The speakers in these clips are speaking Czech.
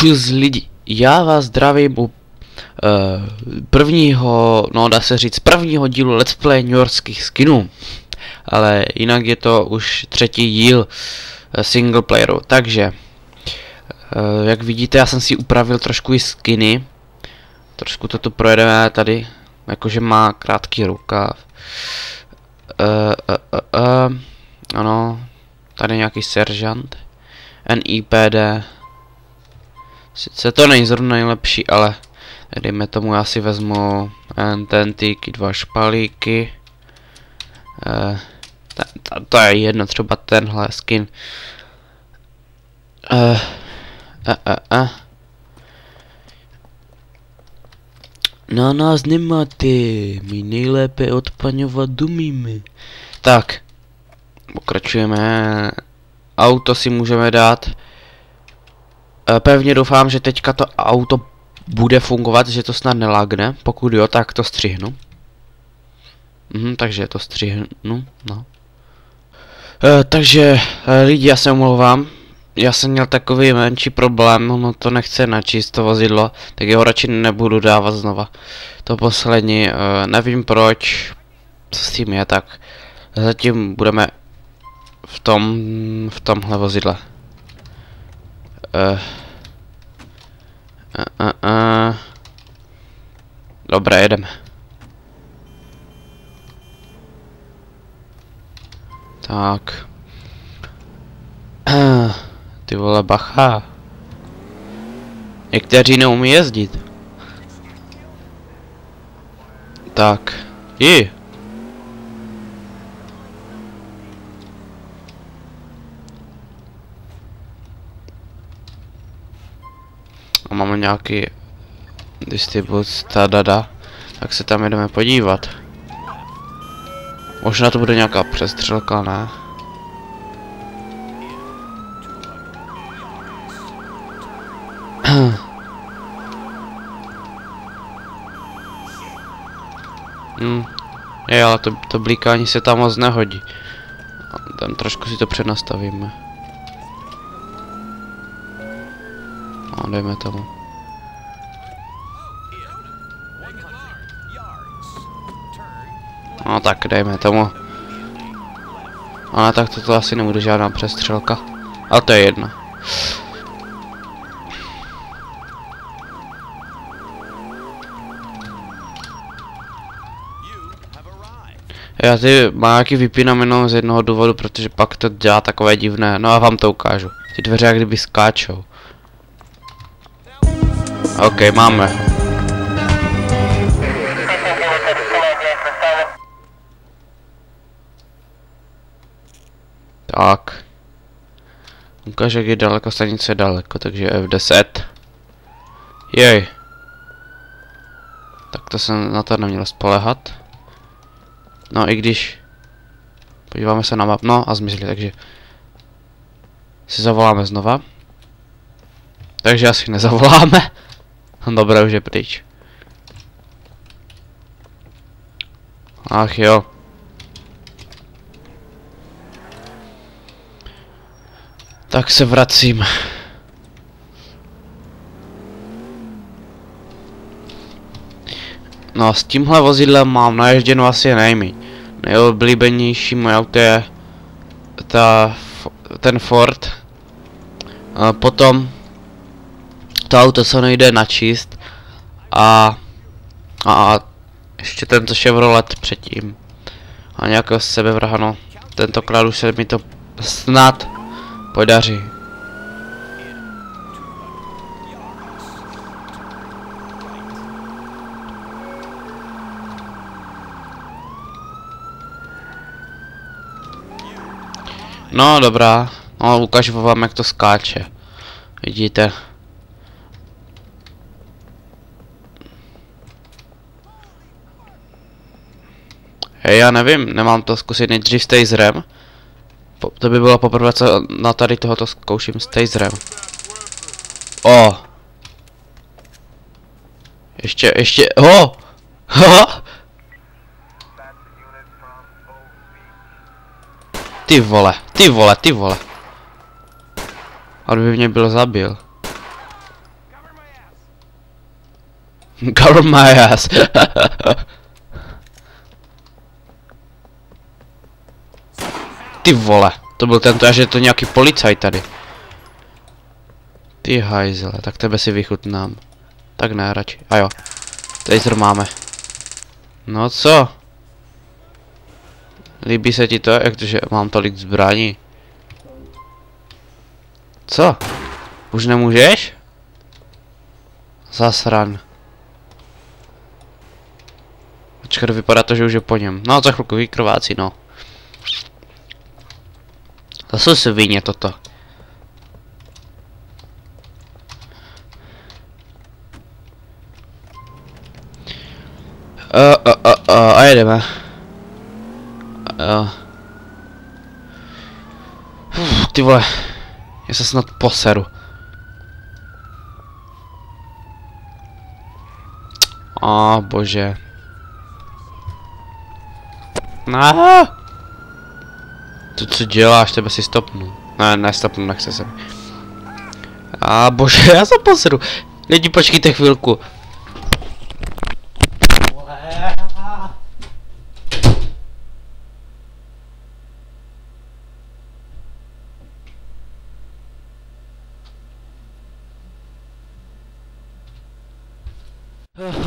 Čus lidi, já vás zdravím u uh, prvního, no dá se říct, prvního dílu Let's Play New Yorkských skinů. Ale jinak je to už třetí díl uh, single playeru, takže uh, jak vidíte, já jsem si upravil trošku i skiny. Trošku to tu projedeme tady, jakože má krátký rukav. Uh, uh, uh, uh, ano, tady nějaký seržant. NIPD. Sice to není zrovna nejlepší, ale dejme tomu já si vezmu tentíky, dva špalíky. Uh, to je jedno, třeba tenhle skin. Uh, uh, uh, uh. Na nás nemáte, my nejlépe odpaňovat umíme. Tak, pokračujeme. Auto si můžeme dát. Eh, pevně doufám, že teďka to auto bude fungovat, že to snad nelagne. Pokud jo, tak to střihnu. Mhm, takže to střihnu, no. E, takže e, lidi, já se omlouvám. Já jsem měl takový menší problém, no to nechce načíst to vozidlo, tak jeho radši nebudu dávat znova. To poslední, e, nevím proč, co s tím je, tak zatím budeme v tom, v tomhle vozidle. Uh. Uh, uh, uh. Dobré, jedeme. Tak. Ty vole, bacha. Někteří neumí jezdit. Tak. I. Nějaký distribut tadada, tak se tam jdeme podívat. Možná to bude nějaká přestřelka, ne? hmm. Je, ale to, to blíkání se tam moc nehodí. Tam trošku si to přenastavíme. No, dejme tomu. No tak, dejme tomu. Ale tak toto asi nebude žádná přestřelka. Ale to je jedna. Já ty máky vypínám jenom z jednoho důvodu, protože pak to dělá takové divné. No a vám to ukážu. Ty dveře jak kdyby skáčou. OK, máme. Tak. Ukáže, jak je daleko stanice daleko, takže F10. Jej. Tak to jsem na to neměl spolehat. No i když... Podíváme se na map, no a zmizli, takže... Si zavoláme znova. Takže asi nezavoláme. Dobré, už je pryč. Ach jo. Tak se vracím. No s tímhle vozidlem mám naježděno asi nejmí. Nejoblíbenější moje auto je ta, ten Ford. A potom to auto se nejde načíst a, a ještě tento Chevrolet předtím a nějakého sebevrhano tentokrát už se mi to snad podaří No dobrá, no ukážu vám jak to skáče. Vidíte. Hej, já nevím, nemám to zkusit nejdřív s taserem. Po, to by bylo poprvé, co na tady tohoto zkouším s taserem. O! Ještě, ještě, ho! Ha! Ty vole, ty vole, ty vole. On by mě byl zabil. Cover my ass. Ty vole, to byl tento, až je to nějaký policajt tady. Ty hajzle, tak tebe si vychutnám. Tak ne, radši. A jo, taser máme. No co? Líbí se ti to, jak to, že mám tolik zbraní? Co? Už nemůžeš? Zasran. Počkej, vypadá to, že už je po něm. No, za chvilku vykrvácí, no. To jsou svině toto. Uh, uh, uh, a jedeme. Uh. Uf, ty vole. Já se snad poseru. A oh, bože. Ah! To co děláš, tebe si stopnu. Ne, ne stopnu, nechce se. A bože, já se poseru. Lidi, počkejte chvilku.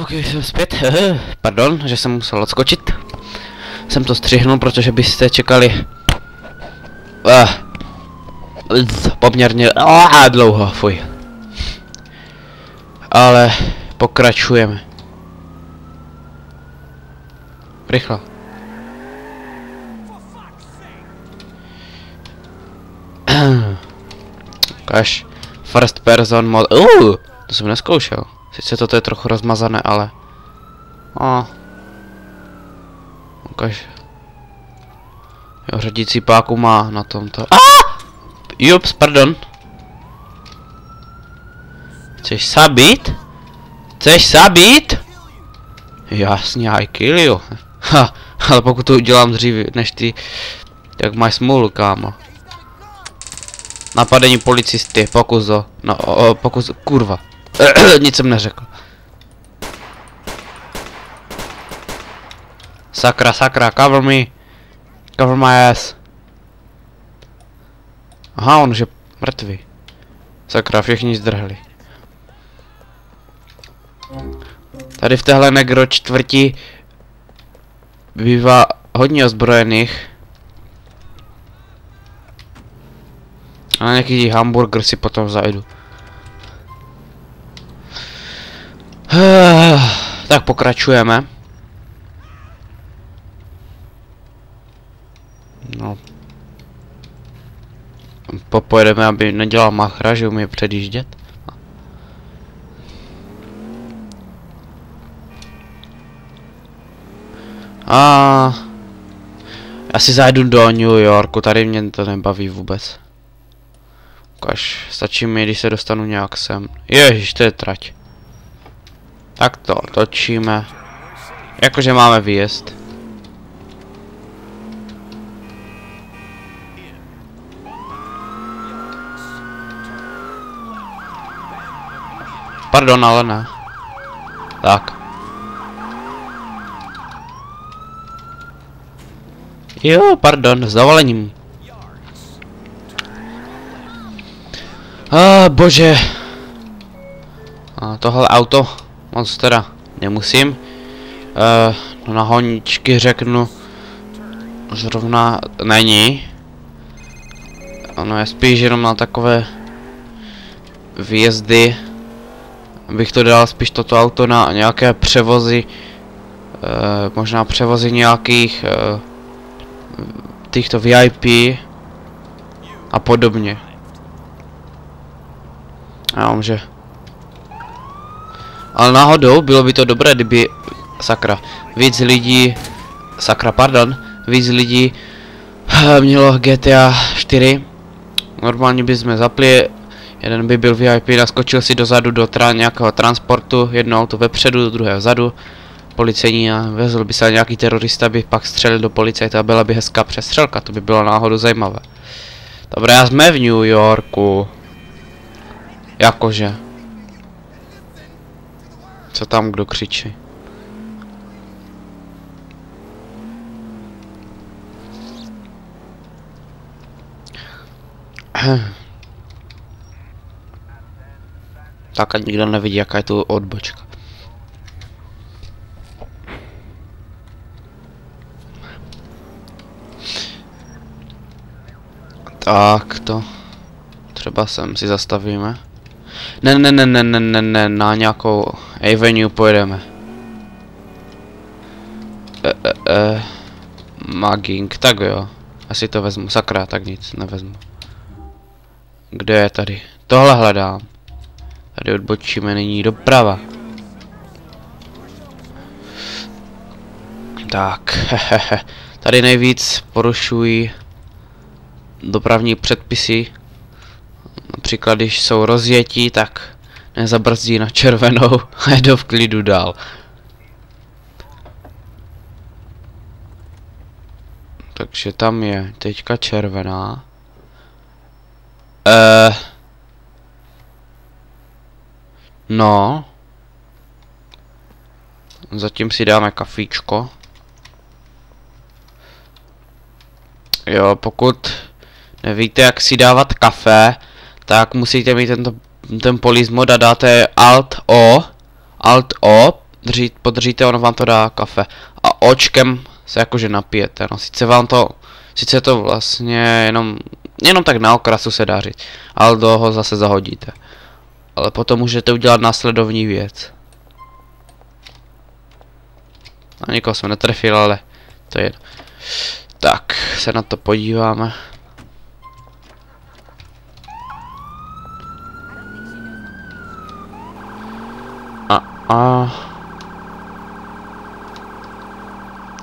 Ok, jsem zpět. Pardon, že jsem musel odskočit. Jsem to střihnul, protože byste čekali uh, poměrně uh, dlouho, fuj. Ale pokračujeme. Rychle. Ukáž. First person mod. Uh, to jsem neskoušel. Sice toto je trochu rozmazané, ale... A. Ukaž. Jo, řadící páku má na tomto. A! Jups, pardon. Chceš sabít? Chceš sabít? Jasně, I kill you. Ha, ale pokud to udělám dřív než ty, tak máš smůlu, kámo. Napadení policisty, pokus o, no, o, pokus, kurva. Nic jsem neřekl. Sakra, sakra, cover me. Cover my ass. Aha, on už je mrtvý. Sakra, všichni zdrhli. Tady v téhle negro čtvrti bývá hodně ozbrojených. A na nějaký hamburger si potom zajdu. Tak pokračujeme. No. Popojedeme, aby nedělal machra, že umí předjíždět. A já si zajdu do New Yorku, tady mě to nebaví vůbec. Ukaž, stačí mi, když se dostanu nějak sem. Ježiš, to je trať. Tak to točíme. Jakože máme výjezd. Pardon, ale ne. Tak. Jo, pardon, s dovolením. Ah, bože. A tohle auto moc teda nemusím. Uh, no na honičky řeknu, zrovna není. Ono je spíš jenom na takové výjezdy. Bych to dal spíš toto auto na nějaké převozy. Uh, možná převozy nějakých uh, těchto VIP a podobně. Já vím, že ale náhodou bylo by to dobré, kdyby... Sakra. Víc lidí... Sakra, pardon. Víc lidí eh, mělo GTA 4. Normálně bychom zapli. Jeden by byl VIP, naskočil si dozadu do tra nějakého transportu. Jedno auto vepředu, druhé vzadu. Policejní a vezl by se nějaký terorista, by pak střelil do policajta a byla by hezká přestřelka. To by bylo náhodou zajímavé. Dobré, já jsme v New Yorku. Jakože. Co tam kdo křičí? Tak a nikdo nevidí, jaká je tu odbočka. Tak to. Třeba sem si zastavíme. Ne, ne, ne, ne, ne, ne, ne, na nějakou Avenue pojedeme. E, e, e, Maging, tak jo. Asi to vezmu, sakra, tak nic, nevezmu. Kde je tady? Tohle hledám. Tady odbočíme nyní doprava. Tak. Tady nejvíc porušují dopravní předpisy. Například, když jsou rozjetí, tak nezabrzdí na červenou a jedou v klidu dál. Takže tam je teďka červená. Uh, no. Zatím si dáme kafíčko. Jo, pokud nevíte, jak si dávat kafe, tak musíte mít tento, ten mod a dáte Alt O, Alt O, drží, podržíte, ono vám to dá kafe. A očkem se jakože napijete, no sice vám to, sice to vlastně jenom, jenom tak na okrasu se dá říct, ale do ho zase zahodíte. Ale potom můžete udělat následovní věc. A nikoho jsme netrefili, ale to je Tak, se na to podíváme. A, a...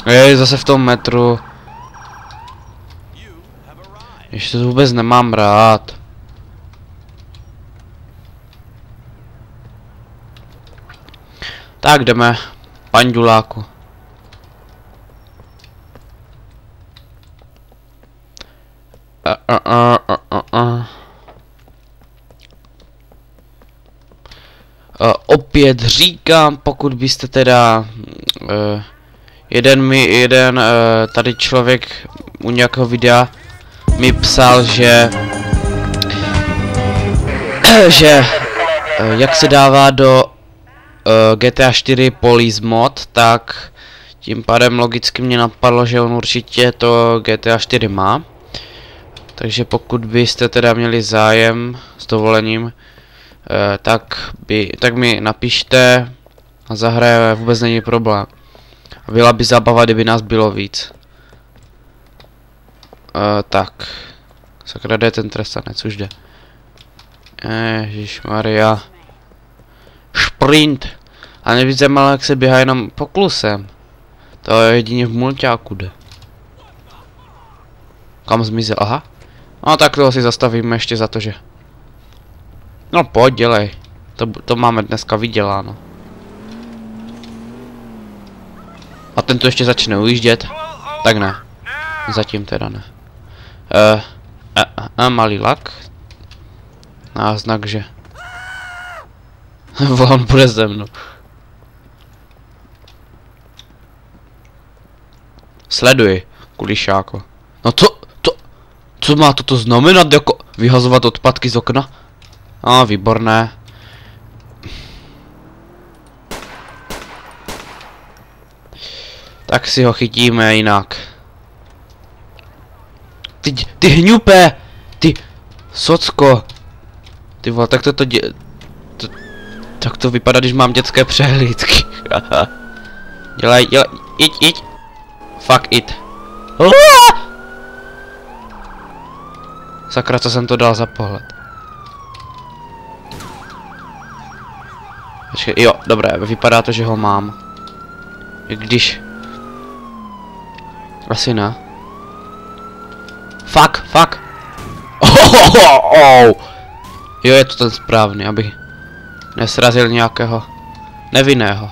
Je zase v tom metru. Ještě to vůbec nemám rád. Tak jdeme, panduláku. A, a, a, a, a. Uh, opět říkám, pokud byste teda uh, jeden mi, jeden uh, tady člověk u nějakého videa mi psal, že že uh, jak se dává do uh, GTA 4 Police mod, tak tím pádem logicky mě napadlo, že on určitě to GTA 4 má. Takže pokud byste teda měli zájem s dovolením, Eh, tak, by, tak mi napište a zahraje, vůbec není problém. Byla by zábava, kdyby nás bylo víc. Uh, tak. Sakra, jde ten trestanec, už jde. Ježíš Maria. Sprint. A nejvíc zajímavé, jak se běhá jenom poklusem. To je jedině v mulťáku jde. Kam zmizel? Aha. No tak to si zastavíme ještě za to, že No pojď, dělej. To, to máme dneska vyděláno. A ten tu ještě začne ujíždět? Tak ne. Zatím teda ne. Uh, a, a, a malý lak. Náznak, že... On bude ze mnou. Sleduj, kulišáko. No to, to, co má toto znamenat, jako vyhazovat odpadky z okna? No, výborné. Tak si ho chytíme jinak. Ty, ty hňupe! Ty, socko! Ty vole, tak to to dě... To, tak to vypadá, když mám dětské přehlídky. dělej, dělej, jď, jď. Fuck it. Sakra, co jsem to dal za pohled. Počkej, jo, dobré, vypadá to, že ho mám. Když... Asi ne. Fuck, fuck. Oh. Jo, je to ten správný, aby nesrazil nějakého nevinného.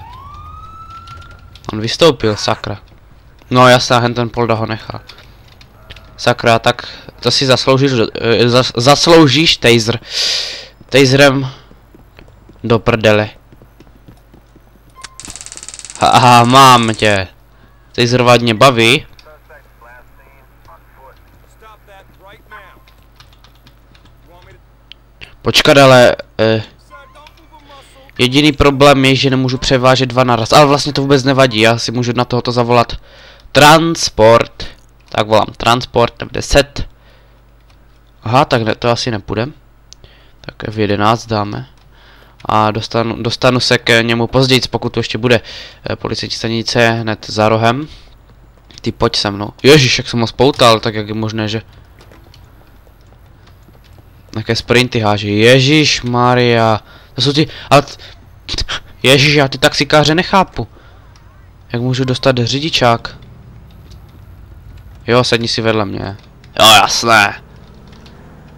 On vystoupil, sakra. No jasná, hen ten polda ho nechá. Sakra, tak to si zasloužíš, eh, zas, zasloužíš taser. Taserem do prdele. Haha, mám tě. Zrovna mě baví. Počkat, ale eh, jediný problém je, že nemůžu převážet dva naraz. Ale vlastně to vůbec nevadí, já si můžu na tohoto zavolat transport. Tak volám transport F10. Aha, tak ne, to asi nepůjdem. Tak F11 dáme. A dostanu, dostanu se k němu později, pokud to ještě bude eh, policejní stanice hned za rohem. Ty pojď se mnou. Ježíš, jak jsem ho spoutal, tak jak je možné, že... Jaké sprinty háží. Ježíš Maria. To jsou ti... T- Ježíš, já ty taxikáře nechápu. Jak můžu dostat řidičák? Jo, sedni si vedle mě. Jo, jasné.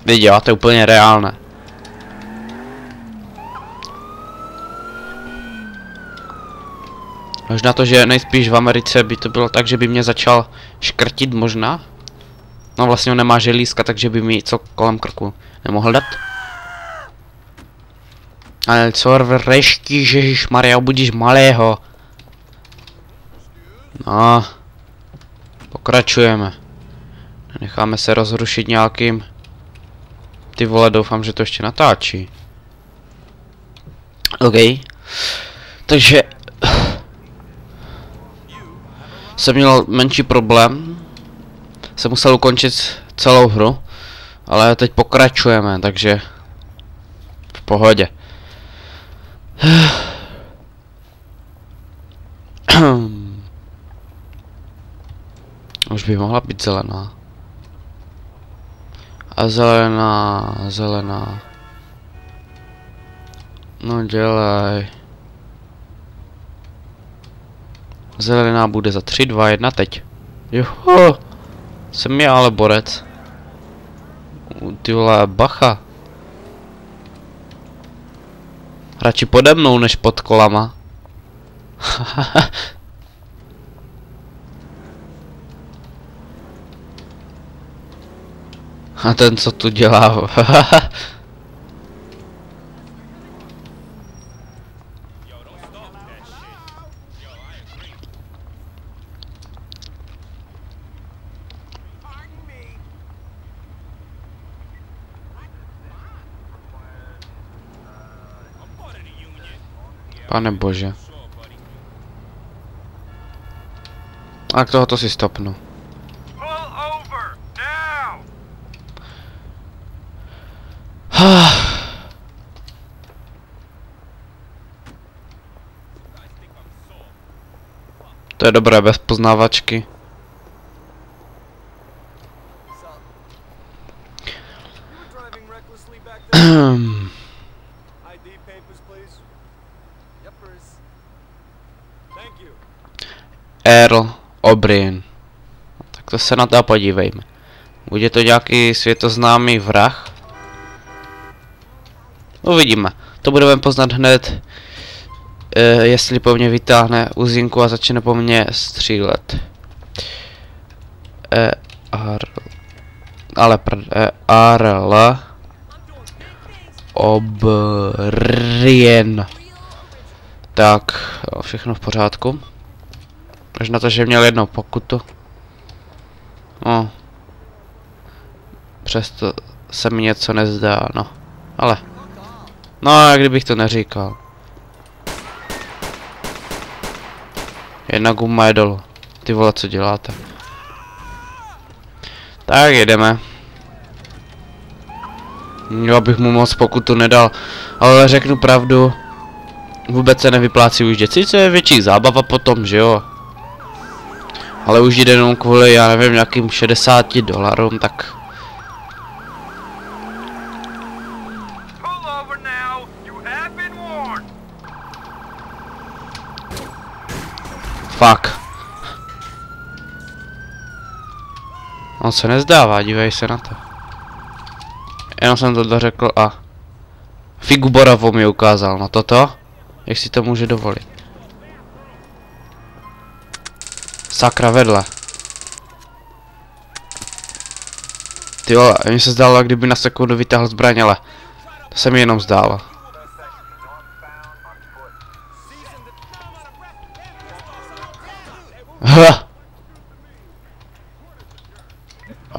Vidí, jo, to je úplně reálné. Možná to, že nejspíš v Americe by to bylo tak, že by mě začal škrtit možná. No vlastně on nemá želízka, takže by mi co kolem krku nemohl dát. Ale co reští, že Maria obudíš malého. No. Pokračujeme. Necháme se rozrušit nějakým... Ty vole, doufám, že to ještě natáčí. OK. Takže... Jsem měl menší problém. Jsem musel ukončit celou hru. Ale teď pokračujeme, takže... V pohodě. Už by mohla být zelená. A zelená, zelená. No dělej. Zelená bude za 3, 2, 1 teď. Joho! Jsem já ale borec. Ty vole, bacha. Radši pode mnou, než pod kolama. A ten, co tu dělá. Pane bože. A k tohoto si stopnu. Je dobré bez poznávačky. Earl O'Brien. Tak to se na to podívejme. Bude to nějaký světoznámý vrah? Uvidíme. To budeme poznat hned, eh, jestli po mně vytáhne uzinku a začne po mně střílet. E, R, ale pr, e, Arl O'Brien. Tak, všechno v pořádku. Až na to, že měl jednou pokutu. No. Přesto se mi něco nezdá, no. Ale. No, jak kdybych to neříkal. Jedna guma je dolů. Ty vole, co děláte? Tak jedeme. Jo, abych mu moc pokutu nedal. Ale řeknu pravdu. Vůbec se nevyplácí ujíždět. Sice je větší zábava potom, že jo? Ale už jde jenom kvůli, já nevím, nějakým 60 dolarům, tak... Fuck. On se nezdává, dívej se na to. Jenom jsem to dořekl a... Figu Borovou mi ukázal, no toto? Jak si to může dovolit? Sakra vedle. Ty vole, mně se zdálo, kdyby na sekundu vytáhl zbraň, ale... To se mi jenom zdálo.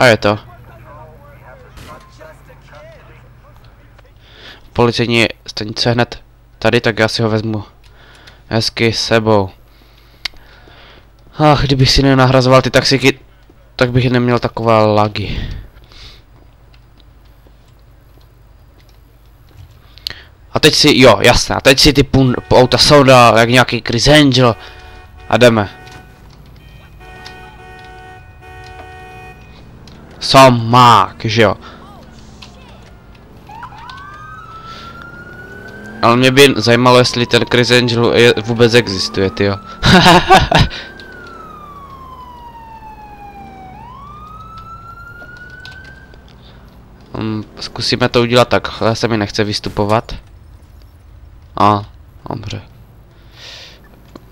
A je to. Policejní stanice hned tady, tak já si ho vezmu hezky sebou. Ach, kdybych si nenahrazoval ty taxiky, tak bych neměl takové lagy. A teď si, jo, jasné, a teď si ty pun, auta soda, jak nějaký Chris Angel. A jdeme. Samák, že jo. Ale mě by zajímalo, jestli ten Chris Angel je, vůbec existuje, tyjo. um, zkusíme to udělat takhle, se mi nechce vystupovat. A, dobře.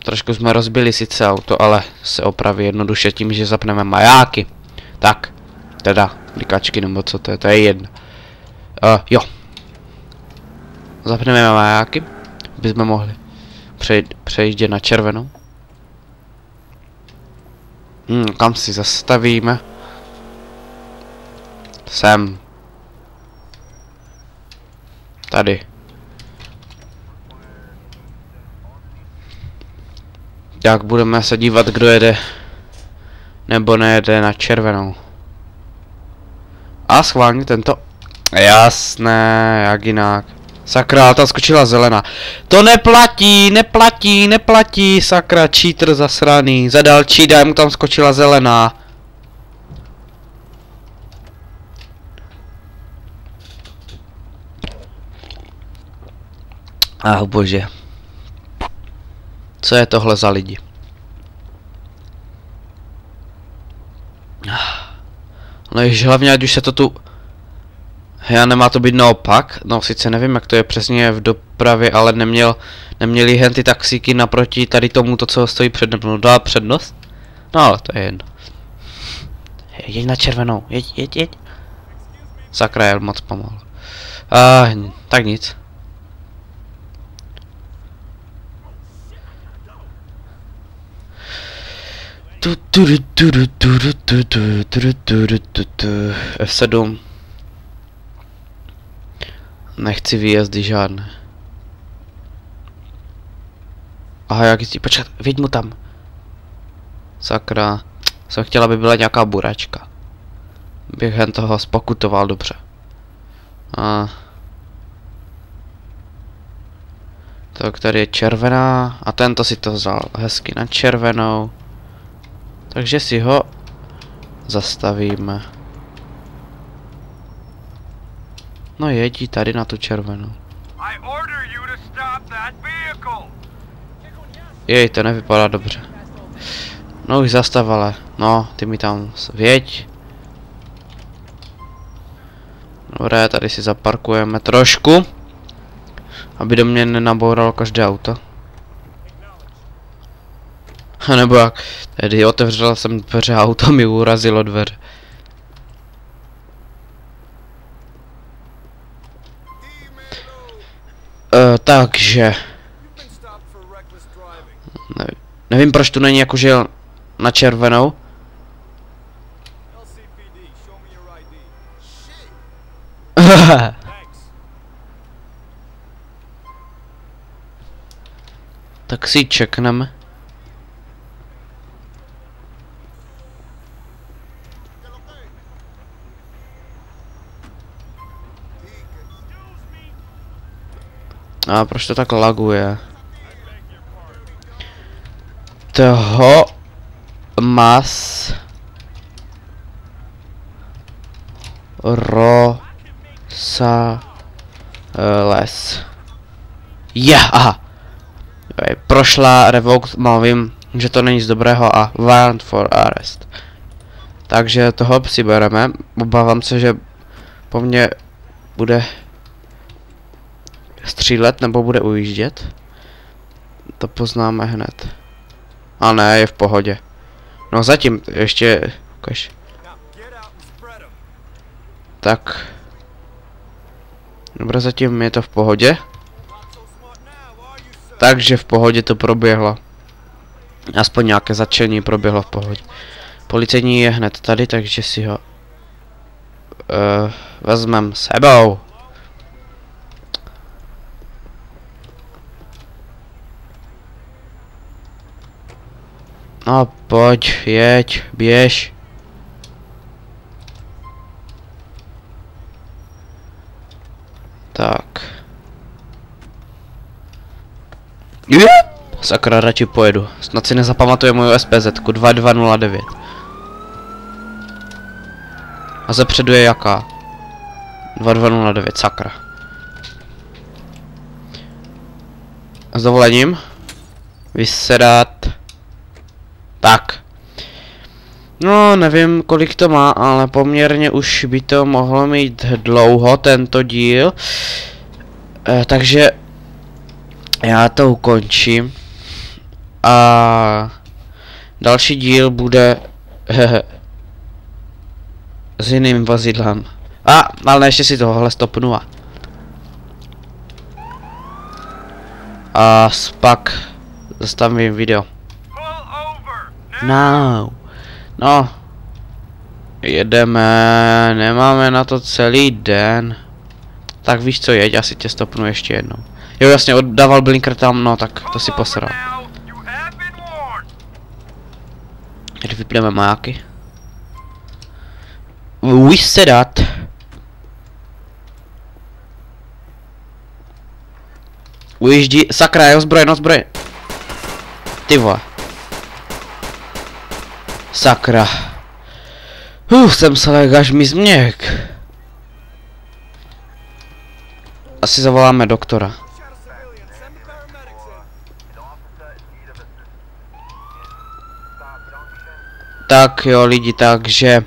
Trošku jsme rozbili sice auto, ale se opraví jednoduše tím, že zapneme majáky. Tak, teda, klikačky nebo co to je, to je jedno. Uh, jo. Zapneme majáky, aby jsme mohli přejít, přejít na červenou. Hmm, kam si zastavíme? Sem. Tady. Tak budeme se dívat, kdo jede nebo nejede na červenou. A schválně tento. Jasné, jak jinak. Sakra, ta skočila zelená. To neplatí, neplatí, neplatí, sakra, cheater zasraný. Za další daj mu tam skočila zelená. Ach bože. Co je tohle za lidi? No jež hlavně, ať už se to tu... Já nemá to být naopak, no sice nevím, jak to je přesně v dopravě, ale neměl, neměli hen ty taxíky naproti tady tomu, to co stojí před mnou, dá přednost? No ale to je jedno. Jeď na červenou, jeď, jeď, jeď. Sakra, jel moc pomalu. Uh, tak nic. F7 Nechci výjezdy žádné. Aha, jak jistý, počkat, věď mu tam. Sakra. Jsem chtěla, aby byla nějaká buračka. Během toho spokutoval dobře. A... Tak tady je červená a tento si to vzal hezky na červenou. Takže si ho zastavíme. No jedí tady na tu červenou. Jej, to nevypadá dobře. No už zastav, ale. No, ty mi tam věď. Dobré, tady si zaparkujeme trošku. Aby do mě nenaboural každé auto. A nebo jak, tedy otevřela jsem dveře a auto mi urazilo dveře. Uh, takže... Ne, nevím proč tu není jakože na červenou. tak si čekneme. A proč to tak laguje? Toho mas ro sa les. Yeah, aha. Prošla revoked, mal vím, že to není z dobrého a warrant for arrest. Takže toho si bereme. Obávám se, že po mně bude střílet nebo bude ujíždět? To poznáme hned. A ne, je v pohodě. No zatím ještě... Ukaž. Tak. Dobře, zatím je to v pohodě. Takže v pohodě to proběhlo. Aspoň nějaké začení proběhlo v pohodě. Policejní je hned tady, takže si ho uh, vezmem sebou. No pojď, jeď, běž. Tak. Sakra, radši pojedu. Snad si nezapamatuje moju SPZ 2209. A zepředu je jaká? 2209, sakra. S dovolením. Vysedat. Tak. No, nevím, kolik to má, ale poměrně už by to mohlo mít dlouho, tento díl. E, takže já to ukončím. A další díl bude s jiným vozidlem. A, ale ještě si tohle stopnu a... A pak zastavím video. Now! No. No. Jedeme, nemáme na to celý den. Tak víš co, jeď, asi tě stopnu ještě jednou. Jo, jasně, oddával blinker tam, no tak to si posral. Když vypneme majáky. Vysedat. Ujíždí, sakra, je ozbrojen, ozbrojen. Ty vole. Sakra. Uf, jsem se jak až mi změk. Asi zavoláme doktora. Tak jo lidi, takže...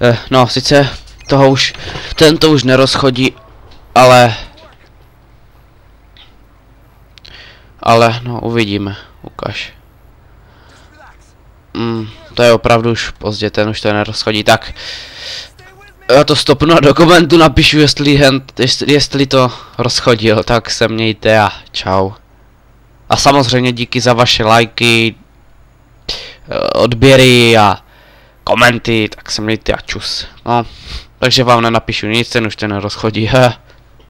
Eh, no, sice toho už, tento už nerozchodí, ale... Ale, no, uvidíme, ukáž. Mm, to je opravdu už pozdě, ten už to nerozchodí, tak... Já to stopnu a do komentu napíšu, jestli, hen, jestli, jestli to rozchodil, tak se mějte a čau. A samozřejmě díky za vaše lajky, eh, odběry a komenty, tak se mějte a čus. No, takže vám nenapíšu nic, ten už ten nerozchodí, he.